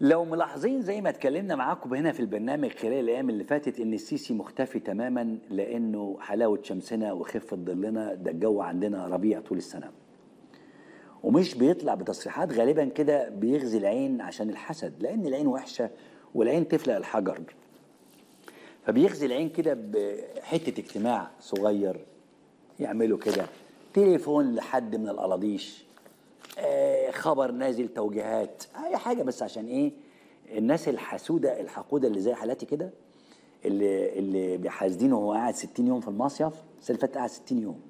لو ملاحظين زي ما اتكلمنا معاكم هنا في البرنامج خلال الأيام اللي فاتت إن السيسي مختفي تماما لأنه حلاوة شمسنا وخفة ظلنا ده الجو عندنا ربيع طول السنة. ومش بيطلع بتصريحات غالبا كده بيغزي العين عشان الحسد لأن العين وحشة والعين تفلق الحجر. فبيغزي العين كده بحتة اجتماع صغير يعملوا كده تليفون لحد من القلاضيش آه، خبر نازل توجيهات أي حاجة. بس عشان إيه؟ الناس الحسوده الحقودة اللي زي حالاتي كده اللي اللي بيحاسدينه وهو قاعد 60 يوم في المصيف السنة اللي فاتت قاعد 60 يوم.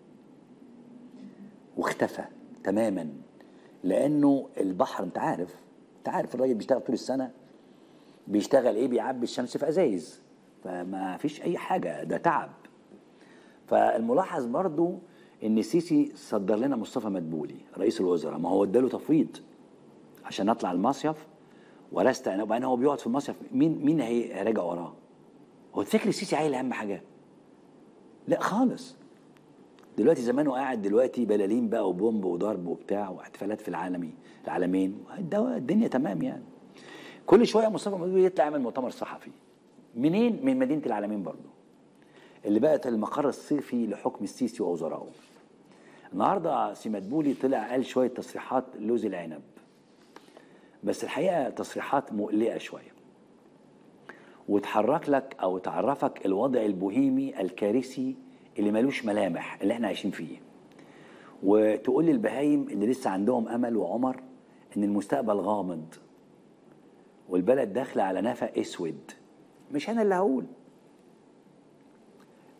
واختفى تماما لأنه البحر أنت عارف أنت عارف الراجل بيشتغل طول السنة بيشتغل إيه؟ بيعبي الشمس في أزايز. فما فيش أي حاجة ده تعب. فالملاحظ برضو إن السيسي صدر لنا مصطفى مدبولي رئيس الوزراء ما هو اداله تفويض عشان اطلع المصيف ولست أنا وبعدين هو بيقعد في المصيف مين مين هيراجع وراه؟ هو تفكر السيسي عايل أهم حاجة؟ لا خالص دلوقتي زمانه قاعد دلوقتي بلالين بقى وبومب وضرب وبتاع واحتفالات في العالمي العالمين الدنيا تمام يعني كل شوية مصطفى مدبولي يطلع يعمل مؤتمر صحفي منين؟ من مدينة العالمين برضه اللي بقت المقر الصيفي لحكم السيسي ووزرائه النهارده سي مدبولي طلع قال شوية تصريحات لوز العنب. بس الحقيقة تصريحات مقلقة شوية. وتحرك لك أو تعرفك الوضع البوهيمي الكارثي اللي ملوش ملامح اللي إحنا عايشين فيه. وتقول للبهايم اللي لسه عندهم أمل وعمر إن المستقبل غامض. والبلد داخلة على نفق أسود. مش أنا اللي هقول.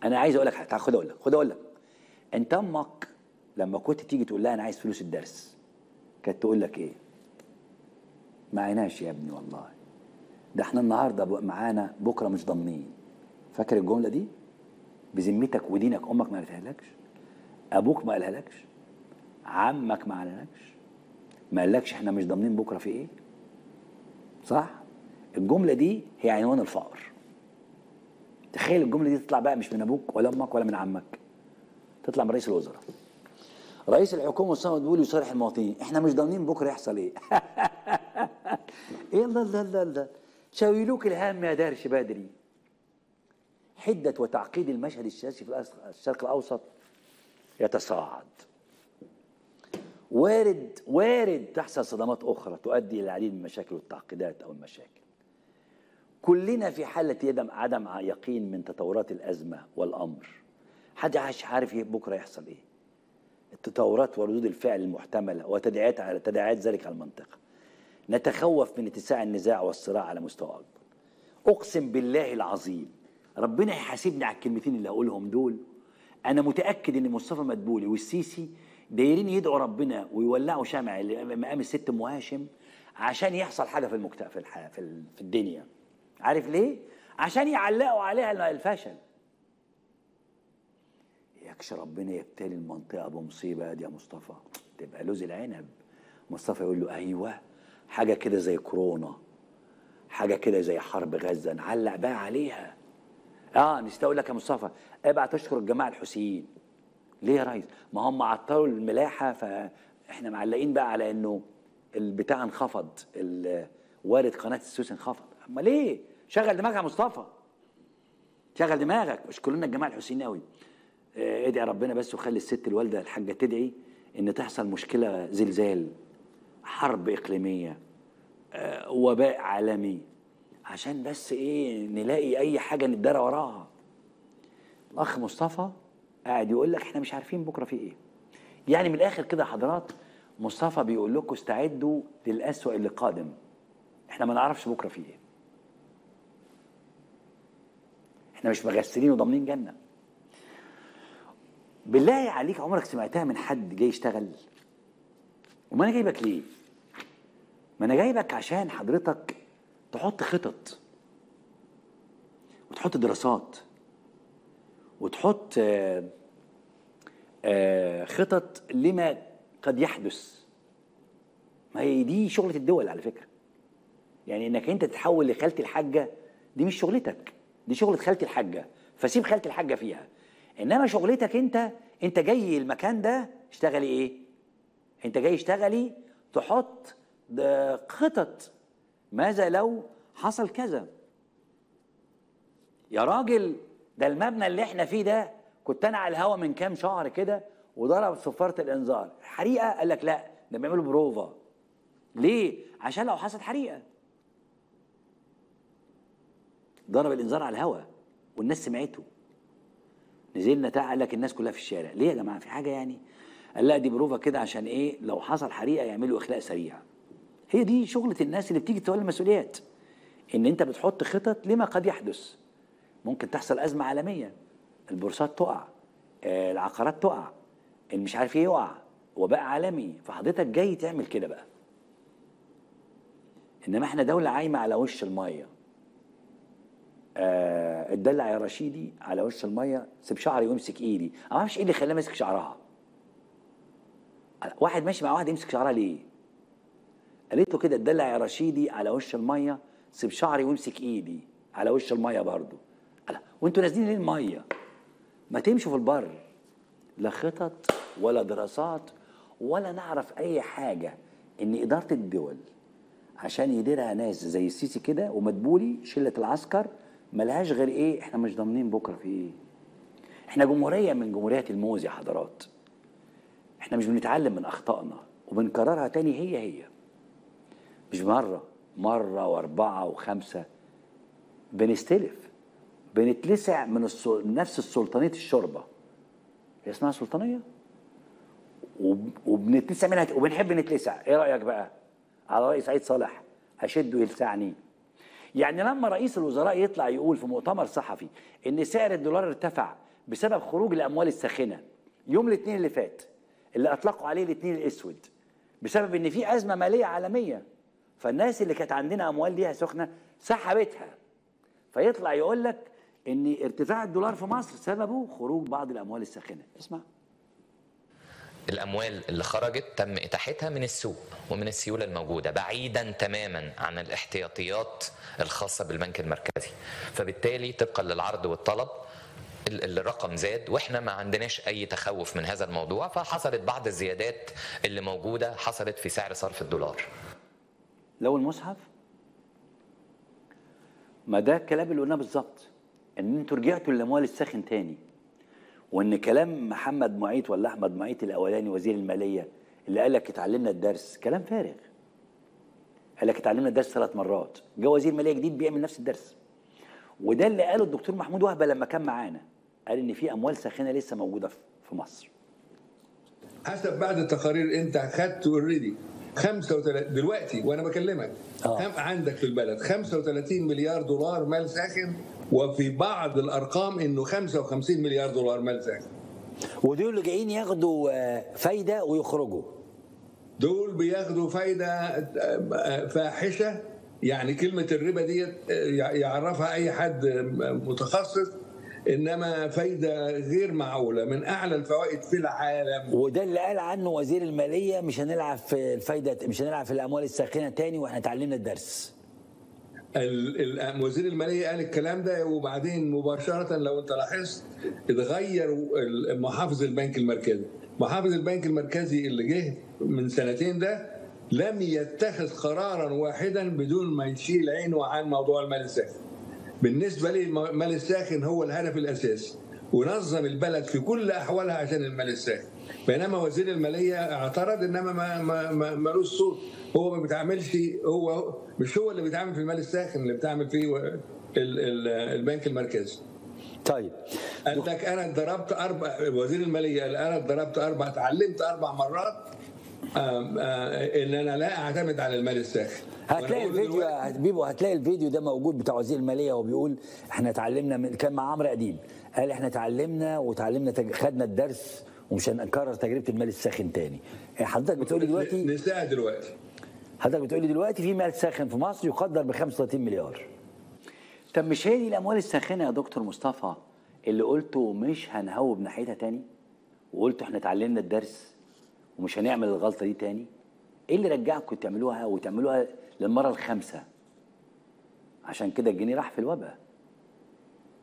أنا عايز أقول لك تعال خد أقول لك خد أقول لك. انت أمك لما كنت تيجي تقول لها أنا عايز فلوس الدرس كانت تقول لك إيه؟ معيناش يا ابني والله ده إحنا النهارده معانا بكرة مش ضامنين. فاكر الجملة دي؟ بذمتك ودينك أمك ما قالتها لكش أبوك ما قالها لكش عمك ما قالهالكش ما قالكش إحنا مش ضامنين بكرة في إيه؟ صح؟ الجملة دي هي عنوان الفقر. تخيل الجملة دي تطلع بقى مش من أبوك ولا أمك ولا من عمك تطلع من رئيس الوزراء. رئيس الحكومة مصطفى بيقول يصارح المواطنين. إحنا مش ضامنين بكرة يحصل إيه. إيه الله الله الله شاويلوك الهام يا دارش بدري. حدة وتعقيد المشهد السياسي في الشرق الأوسط يتصاعد. وارد وارد تحصل صدمات أخرى تؤدي إلى العديد من المشاكل والتعقيدات أو المشاكل. كلنا في حالة عدم عدم يقين من تطورات الأزمة والأمر. حد عاش عارف بكرة يحصل إيه. التطورات وردود الفعل المحتملة وتداعيات على تداعيات ذلك على المنطقة. نتخوف من اتساع النزاع والصراع على مستوى أكبر. أقسم بالله العظيم ربنا هيحاسبني على الكلمتين اللي هقولهم دول. أنا متأكد إن مصطفى مدبولي والسيسي دايرين يدعوا ربنا ويولعوا شمع مقام الست أم هاشم عشان يحصل حاجة في المجتمع في في الدنيا. عارف ليه؟ عشان يعلقوا عليها الفشل. يكش ربنا يبتلي المنطقة بمصيبة دي يا مصطفى تبقى لوز العنب. مصطفى يقول له أيوه حاجة كده زي كورونا حاجة كده زي حرب غزة. نعلق بقى عليها. آه نسيت أقول لك يا مصطفى ابعت أشكر الجماعة الحوثيين ليه يا ريس؟ ما هم عطلوا الملاحة فاحنا معلقين بقى على إنه البتاع انخفض وارد قناة السويس انخفض. اما ليه شغل دماغك يا مصطفى. شغل دماغك. اشكر لنا الجماعة الحوثيين قوي ادعي ربنا بس وخلي الست الوالدة الحاجة تدعي إن تحصل مشكلة زلزال حرب إقليمية آه، وباء عالمي. عشان بس إيه؟ نلاقي أي حاجة نتدارى وراها. الأخ مصطفى؟ قاعد يقول لك إحنا مش عارفين بكرة في إيه. يعني من الآخر كده حضرات مصطفى بيقول لكم استعدوا للأسوأ اللي قادم. إحنا ما نعرفش بكرة في إيه. إحنا مش مغسلين وضامنين جنة. بالله عليك عمرك سمعتها من حد جاي يشتغل؟ وما أنا جايبك ليه؟ ما أنا جايبك عشان حضرتك تحط خطط وتحط دراسات وتحط آه، آه، خطط لما قد يحدث. ما هي دي شغلة الدول على فكرة. يعني إنك أنت تتحول لخالة الحاجة دي مش شغلتك دي شغلة خالة الحاجة. فسيب خالة الحاجة فيها. إنما شغلتك أنت أنت جاي المكان ده اشتغلي إيه؟ أنت جاي اشتغلي تحط ده خطط. ماذا لو حصل كذا؟ يا راجل ده المبنى اللي إحنا فيه ده كنت أنا على الهوا من كام شهر كده وضرب صفارة الإنذار. حريقة؟ قال لك لا ده بيعملوا بروفا. ليه؟ عشان لو حصلت حريقة. ضرب الإنذار على الهوا والناس سمعته. نزلنا تعال قال لك الناس كلها في الشارع. ليه يا جماعة؟ في حاجة يعني. قال لا دي بروفا كده عشان إيه؟ لو حصل حريقة يعملوا إخلاء سريع. هي دي شغلة الناس اللي بتيجي تولي المسؤوليات. إن أنت بتحط خطط لما قد يحدث. ممكن تحصل أزمة عالمية. البورصات تقع. آه، العقارات تقع. مش عارف إيه يقع. وباء عالمي. فحضرتك جاي تعمل كده بقى. إنما إحنا دولة عايمة على وش المية. اتدلع يا رشيدي على وش المية سيب شعري وامسك ايدي. أنا ما أعرفش إيه اللي خلاه ماسك شعرها. واحد ماشي مع واحد يمسك شعرها ليه؟ قالت له كده اتدلع يا رشيدي على وش المية سيب شعري وامسك ايدي على وش المية برضه. قال وانتوا نازلين ليه المية؟ ما تمشوا في البر. لا خطط ولا دراسات ولا نعرف أي حاجة. إن إدارة الدول عشان يديرها ناس زي السيسي كده ومدبولي شلة العسكر ملهاش غير إيه؟ إحنا مش ضامنين بكرة في إيه. إحنا جمهورية من جمهوريات الموز يا حضرات. إحنا مش بنتعلم من أخطائنا وبنكررها تاني هي هي. مش مرة مرة وأربعة وخمسة. بنستلف بنتلسع من السل... نفس السلطانيه الشوربة. هي اسمها سلطانيه وب... وبنتلسع منها وبنحب نتلسع. إيه رأيك بقى؟ على رأي سعيد صالح اشده يلسعني. يعني لما رئيس الوزراء يطلع يقول في مؤتمر صحفي إن سعر الدولار ارتفع بسبب خروج الأموال الساخنة يوم الاثنين اللي فات اللي أطلقوا عليه الاثنين الأسود بسبب إن في أزمة مالية عالمية. فالناس اللي كانت عندنا أموال ليها سخنة سحبتها. فيطلع يقول لك إن ارتفاع الدولار في مصر سببه خروج بعض الأموال الساخنة. اسمع. الأموال اللي خرجت تم إتاحتها من السوق ومن السيولة الموجودة بعيدا تماما عن الاحتياطيات الخاصة بالبنك المركزي. فبالتالي طبقا للعرض والطلب الرقم زاد وإحنا ما عندناش أي تخوف من هذا الموضوع فحصلت بعض الزيادات اللي موجودة حصلت في سعر صرف الدولار. لو المصحف ما ده الكلام اللي قلناه بالظبط إن أنتوا رجعتوا للأموال الساخن تاني. وإن كلام محمد معيط ولا أحمد معيط الأولاني وزير المالية اللي قال لك اتعلمنا الدرس كلام فارغ. قال لك اتعلمنا الدرس ثلاث مرات. جه وزير مالية جديد بيعمل نفس الدرس. وده اللي قاله الدكتور محمود وهبة لما كان معانا. قال إن في أموال ساخنة لسه موجودة في مصر. حسب بعد التقارير أنت أخدت اوريدي 35 دلوقتي وأنا بكلمك. آه. عندك في البلد؟ 35 مليار دولار مال ساخن؟ وفي بعض الأرقام إنه 55 مليار دولار مال ساخن ودول اللي جايين ياخدوا فايدة ويخرجوا. دول بياخدوا فايدة فاحشة. يعني كلمة الربا ديت يعرفها أي حد متخصص. إنما فايدة غير معقولة من أعلى الفوائد في العالم. وده اللي قال عنه وزير المالية مش هنلعب في الفايدة مش هنلعب في الأموال الساخنة تاني وإحنا اتعلمنا الدرس. وزير المالية قال الكلام ده وبعدين مباشرة لو انت لاحظت اتغير محافظ البنك المركزي. محافظ البنك المركزي اللي جه من سنتين ده لم يتخذ قرارا واحدا بدون ما يشيل عينه عن موضوع المال الساخن. بالنسبة لي المال الساخن هو الهدف الأساسي ونظم البلد في كل أحوالها عشان المال الساخن. بينما وزير المالية اعترض إنما ما ما ما ملوش صوت. هو ما بيتعاملش هو مش هو اللي بيتعامل في المال الساخن اللي بيتعامل فيه البنك المركزي. طيب. قال لك أنا ضربت أربع وزير المالية قال أنا ضربت أربع اتعلمت أربع مرات آم آم إن أنا لا أعتمد على المال الساخن. هتلاقي الفيديو بيبو هتلاقي الفيديو ده موجود بتاع وزير المالية وهو بيقول إحنا اتعلمنا من كان مع عمرو أديب. قال إحنا اتعلمنا وتعلمنا. خدنا الدرس ومش هنكرر تجربة المال الساخن تاني. حضرتك بتقولي دلوقتي نساء دلوقتي. حضرتك بتقولي دلوقتي في مال ساخن في مصر يقدر ب 35 مليار. طب مش هي دي الأموال الساخنة يا دكتور مصطفى اللي قلته مش هنهوب ناحيتها تاني؟ وقلتوا إحنا اتعلمنا الدرس ومش هنعمل الغلطة دي تاني؟ إيه اللي رجعكم تعملوها وتعملوها للمرة الخامسة؟ عشان كده الجنيه راح في الوباء.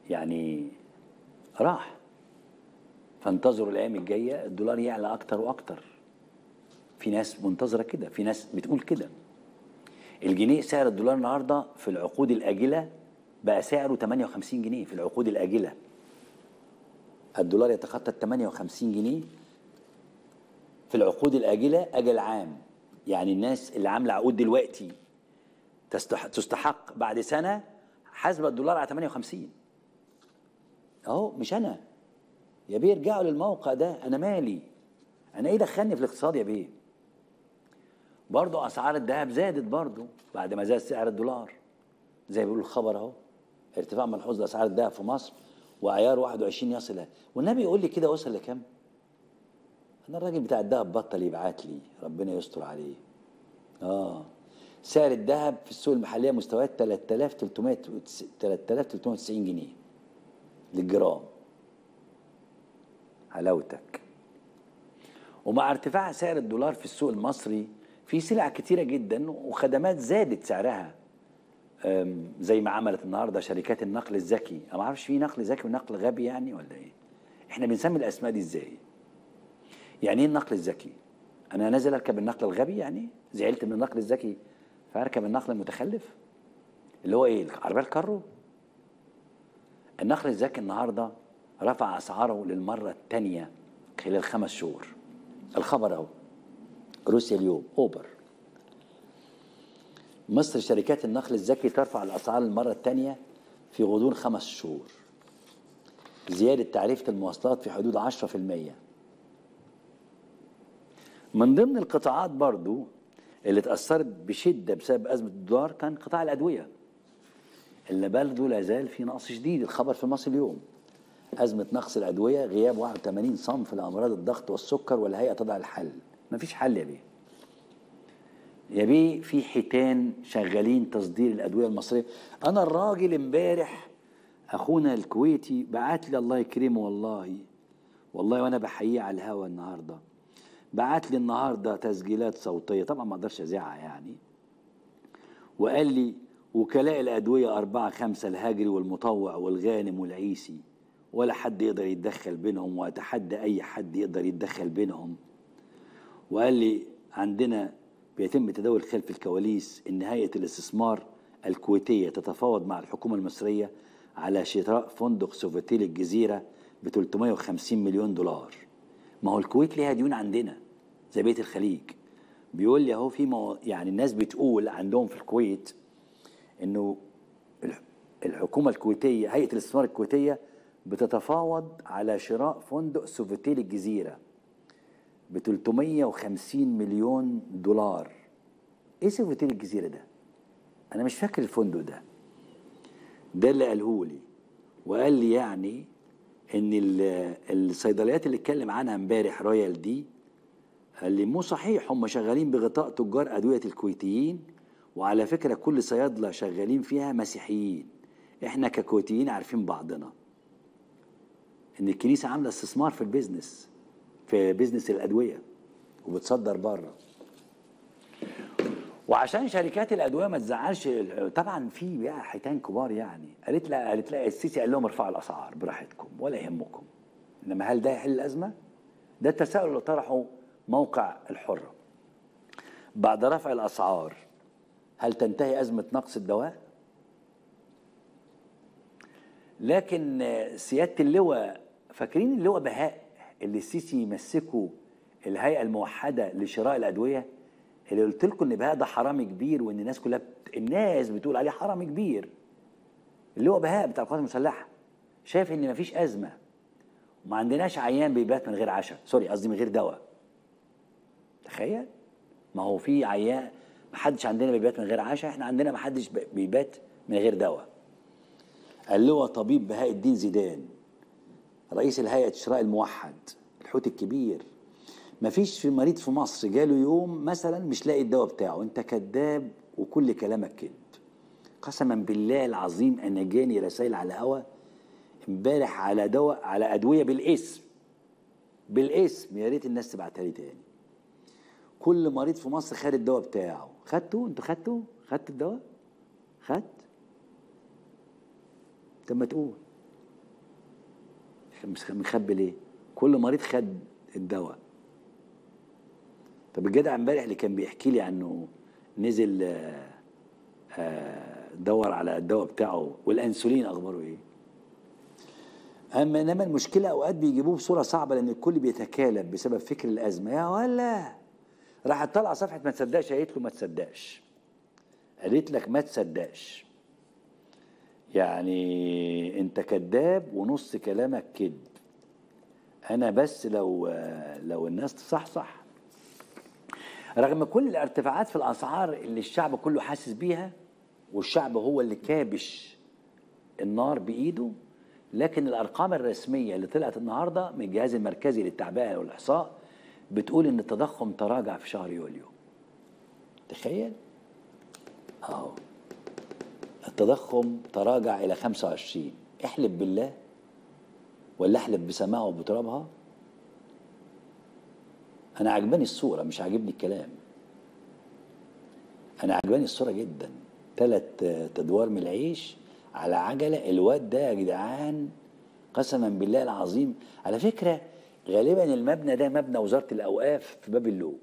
يعني راح. فانتظروا الأيام الجاية الدولار يعلى أكتر وأكتر. في ناس منتظرة كده في ناس بتقول كده. الجنيه سعر الدولار النهارده في العقود الآجلة بقى سعره 58 جنيه. في العقود الآجلة الدولار يتخطى ال 58 جنيه. في العقود الآجلة أجل عام. يعني الناس اللي عاملة عقود دلوقتي تستحق, بعد سنة حاسبه الدولار على 58 أهو مش أنا. يا بيه ارجعوا للموقع ده أنا مالي؟ أنا إيه دخلني في الاقتصاد يا بيه؟ برضه أسعار الذهب زادت برضه بعد ما زاد سعر الدولار. زي ما بيقول الخبر أهو ارتفاع ملحوظ لأسعار الذهب في مصر وعيار 21 يصل. والنبي يقول لي كده وصل لكام؟ أنا الراجل بتاع الذهب بطل يبعت لي ربنا يستر عليه. آه. سعر الذهب في السوق المحلية مستويات 3300 3390 جنيه للجرام. حلاوتك. ومع ارتفاع سعر الدولار في السوق المصري في سلع كتيرة جدا وخدمات زادت سعرها زي ما عملت النهارده شركات النقل الذكي. أنا ما أعرفش في نقل ذكي ونقل غبي يعني ولا إيه؟ إحنا بنسمي الأسماء دي إزاي؟ يعني إيه النقل الذكي؟ أنا نازل أركب النقل الغبي يعني؟ زعلت من النقل الذكي؟ فأركب النقل المتخلف؟ اللي هو إيه؟ العربيه الكارو؟ النقل الذكي النهارده رفع أسعاره للمرة الثانية خلال خمس شهور. الخبر أهو. روسيا اليوم أوبر. مصر شركات النقل الذكي ترفع الأسعار للمرة الثانية في غضون خمس شهور. زيادة تعريفه المواصلات في حدود 10% من ضمن القطاعات برضو اللي اتأثرت بشدة بسبب أزمة الدولار كان قطاع الأدوية. اللي برضه لا زال في نقص شديد الخبر في مصر اليوم. أزمة نقص الأدوية غياب 81 صنف لأمراض الضغط والسكر والهيئة تضع الحل. مفيش حل يا بيه. يا بيه في حيتان شغالين تصدير الأدوية المصرية. أنا الراجل امبارح أخونا الكويتي بعت لي الله يكرمه والله والله وأنا بحييه على الهوا النهارده. بعت لي النهارده تسجيلات صوتية طبعا ما أقدرش اذاعها يعني. وقال لي وكلاء الأدوية أربعة خمسة الهاجري والمطوع والغانم والعيسي. ولا حد يقدر يتدخل بينهم وأتحدى أي حد يقدر يتدخل بينهم وقال لي عندنا بيتم تداول خلف الكواليس إن هيئه الاستثمار الكويتية تتفاوض مع الحكومة المصرية على شراء فندق سوفيتيل الجزيرة ب 350 مليون دولار ما هو الكويت ليها ديون عندنا زي بيت الخليج بيقول لي أهو في. يعني الناس بتقول عندهم في الكويت إنه الح- الحكومة الكويتية هيئة الاستثمار الكويتية بتتفاوض على شراء فندق سوفيتيل الجزيرة ب 350 مليون دولار. إيه سوفيتيل الجزيرة ده؟ أنا مش فاكر الفندق ده. ده اللي قاله لي وقال لي يعني إن ال- الصيدليات اللي اتكلم عنها امبارح رويال دي قال لي مو صحيح هم شغالين بغطاء تجار أدوية الكويتيين وعلى فكرة كل صيادلة شغالين فيها مسيحيين. إحنا ككويتيين عارفين بعضنا. إن الكنيسة عاملة استثمار في ال business في business الأدوية وبتصدر بره وعشان شركات الأدوية ما تزعلش طبعا في بقى حيتان كبار يعني قالت لا قالت لا السيسي قال لهم ارفعوا الأسعار براحتكم ولا يهمكم إنما هل ده يحل الأزمة؟ ده التساؤل اللي طرحه موقع الحرة بعد رفع الأسعار هل تنتهي أزمة نقص الدواء؟ لكن سيادة اللواء فاكرين اللواء بهاء اللي السيسي يمسكه الهيئة الموحدة لشراء الأدوية؟ اللي قلت لكم إن بهاء ده حرامي كبير وإن الناس كلها بت... الناس بتقول عليه حرامي كبير. اللواء بهاء بتاع القوات المسلحة. شايف إن مفيش أزمة. وما عندناش عيان بيبات من غير عشاء. سوري قصدي من غير دواء. تخيل. ما هو في عيان ما حدش عندنا بيبات من غير عشاء. إحنا عندنا ما حدش ب- بيبات من غير دواء. قال له طبيب بهاء الدين زيدان. رئيس الهيئة الشراء الموحد الحوت الكبير. مفيش في مريض في مصر جاله يوم مثلا مش لاقي الدواء بتاعه انت كذاب وكل كلامك كذب. قسما بالله العظيم أنا جاني رسائل على هوا امبارح على دواء على أدوية بالاسم. بالاسم يا ريت الناس تبعتها لي تاني. كل مريض في مصر خد الدواء بتاعه. خدته أنتوا خدته خدت الدواء؟ خدت؟ طب ما تقول. مخبي ليه؟ كل مريض خد الدواء. طب الجدع امبارح اللي كان بيحكي لي عنه نزل آه، آه، دور على الدواء بتاعه والانسولين اخباره إيه؟ اما إنما المشكلة أوقات بيجيبوه بصورة صعبة لأن الكل بيتكالب بسبب فكر الأزمة. يا ولا! راحت طالعة صفحة ما تصدقش قالت له ما تصدقش. قالت لك ما تصدقش. يعني انت كذاب ونص كلامك كذب. أنا بس لو لو الناس تصحصح. رغم كل الارتفاعات في الاسعار اللي الشعب كله حاسس بيها والشعب هو اللي كابش النار بإيده لكن الأرقام الرسمية اللي طلعت النهارده من الجهاز المركزي للتعبئة والإحصاء بتقول إن التضخم تراجع في شهر يوليو. تخيل؟ أهو. التضخم تراجع إلى 25 احلف بالله ولا احلف بسماعه وبترابها؟ أنا عجباني الصورة مش عاجبني الكلام. أنا عجباني الصورة جدا. ثلاث تدوار من العيش على عجلة. الواد ده يا جدعان قسما بالله العظيم. على فكرة غالبا المبنى ده مبنى وزارة الأوقاف في باب اللوق.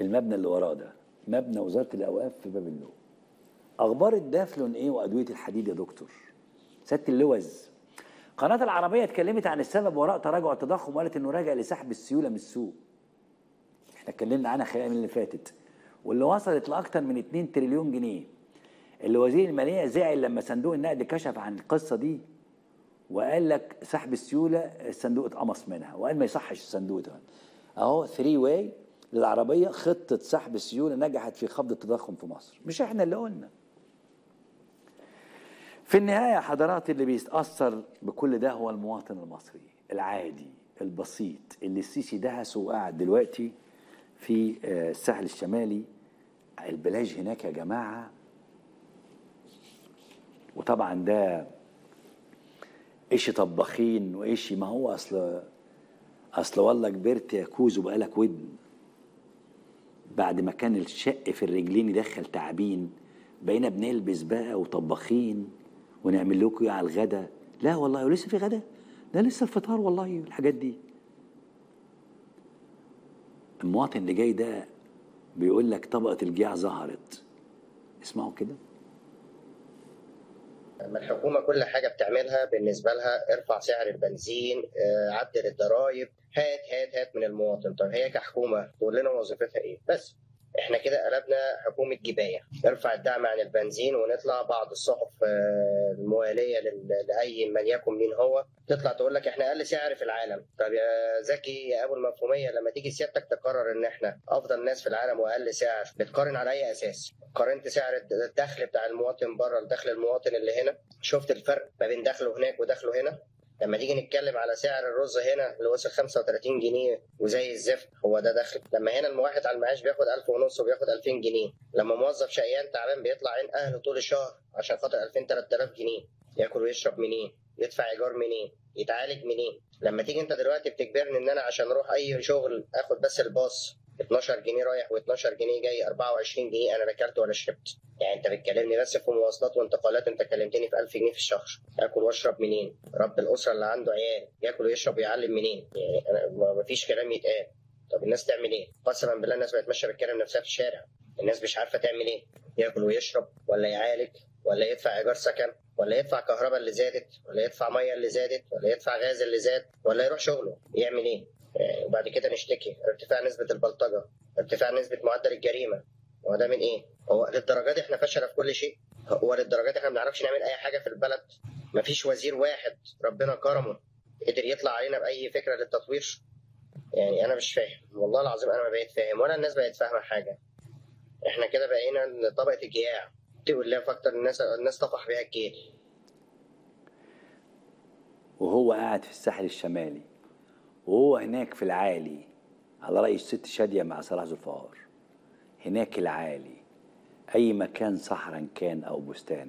المبنى اللي وراه ده مبنى وزارة الأوقاف في باب اللوق. أخبار الدافلون إيه وأدوية الحديد يا دكتور؟ سياده اللوز. قناة العربية اتكلمت عن السبب وراء تراجع التضخم وقالت إنه راجع لسحب السيولة من السوق. إحنا اتكلمنا عنها خلال اللي فاتت. واللي وصلت لاكثر من 2 تريليون جنيه. اللي وزير المالية زعل لما صندوق النقد كشف عن القصة دي وقال لك سحب السيولة الصندوق اتقمص منها. وقال ما يصحش الصندوق ده. أهو 3 واي للعربية خطة سحب السيولة نجحت في خفض التضخم في مصر. مش إحنا اللي قلنا. في النهاية حضرات اللي بيتأثر بكل ده هو المواطن المصري العادي البسيط اللي السيسي دهسه وقاعد دلوقتي في آه، الساحل الشمالي. البلاج هناك يا جماعة. وطبعا ده إيش طباخين وإيش ما هو أصل أصل والله كبرت يا كوز وبقالك ودن. بعد ما كان الشق في الرجلين يدخل تعابين بقينا بنلبس بقى وطباخين. ونعمل لكم إيه على الغدا. لا والله ولسه في غدا ده لسه الفطار والله والحاجات دي. المواطن اللي جاي ده بيقول لك طبقة الجياع ظهرت. اسمعوا كده. لما الحكومة كل حاجة بتعملها بالنسبة لها ارفع سعر البنزين آه، عدل الضرايب هات هات هات من المواطن. طب هي كحكومة تقول لنا وظيفتها إيه؟ بس إحنا كده قلبنا حكومة جباية. نرفع الدعم عن البنزين ونطلع بعض الصحف آه، الموالية لأي من يكن مين هو تطلع تقول لك إحنا أقل سعر في العالم. طب يا زكي يا أبو المفهومية لما تيجي سيادتك تقرر إن إحنا أفضل ناس في العالم وأقل سعر بتقارن على أي أساس؟ قارنت سعر الدخل بتاع المواطن بره لدخل المواطن اللي هنا؟ شفت الفرق ما بين دخله هناك ودخله هنا؟ لما نيجي نتكلم على سعر الرز هنا اللي وصل 35 جنيه وزي الزفت هو ده دخل. لما هنا الواحد على المعاش بياخد 1000 ونص وبياخد 2000 جنيه. لما موظف شقيان تعبان بيطلع عين أهله طول الشهر عشان خاطر 2000 3000 جنيه. ياكل ويشرب منين؟ يدفع إيجار منين؟ يتعالج منين؟ لما تيجي أنت دلوقتي بتجبرني إن أنا عشان أروح أي شغل آخد بس الباص 12 جنيه رايح و12 جنيه جاي 24 جنيه أنا لا اكلت ولا شربت. يعني أنت بتكلمني بس في مواصلات وانتقالات أنت كلمتني في 1000 جنيه في الشهر. آكل واشرب منين؟ رب الأسرة اللي عنده عيال. ياكل ويشرب ويعلم منين؟ يعني أنا ما ما فيش كلام يتقال. طب الناس تعمل إيه؟ قسما بالله الناس بقت ماشية بتكلم نفسها في الشارع. الناس مش عارفة تعمل إيه؟ ياكل ويشرب ولا يعالج ولا يدفع إيجار سكن ولا يدفع كهرباء اللي زادت ولا يدفع مية اللي زادت ولا يدفع غاز اللي زاد ولا يروح شغله. يعمل إيه؟ وبعد كده نشتكي ارتفاع نسبة البلطجة ارتفاع نسبة معدل الجريمة هو ده من إيه؟ هو للدرجة دي إحنا فشله في كل شيء؟ هو للدرجة دي إحنا ما بنعرفش نعمل أي حاجة في البلد؟ مفيش وزير واحد ربنا كرمه قدر يطلع علينا بأي فكرة للتطوير؟ يعني أنا مش فاهم والله العظيم أنا ما بقيت فاهم ولا الناس بقت فاهمة حاجة إحنا كده بقينا طبقه الجياع تقول لها فاكتر الناس الناس طفح بيها الجيل وهو قاعد في الساحل الشمالي وهو هناك في العالي على رأي الست شادية مع صلاح الفقار. هناك العالي أي مكان صحراء كان أو بستان.